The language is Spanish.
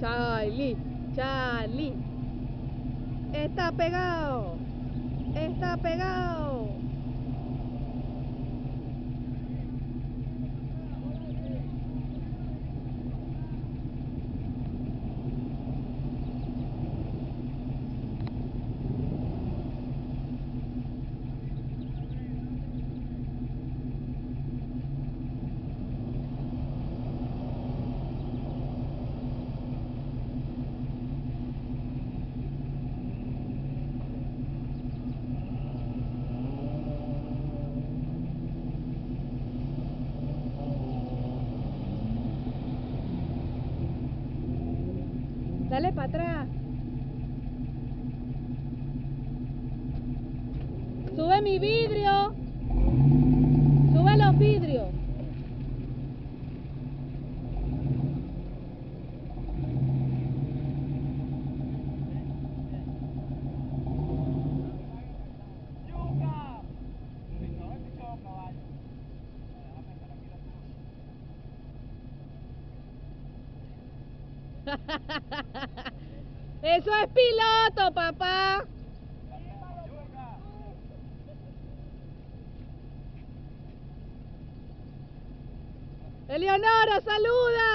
Charlie, Charlie. Está pegado. Está pegado. Dale para atrás. Sube mi vidrio. Eso es piloto, papá. Eleonora, saluda.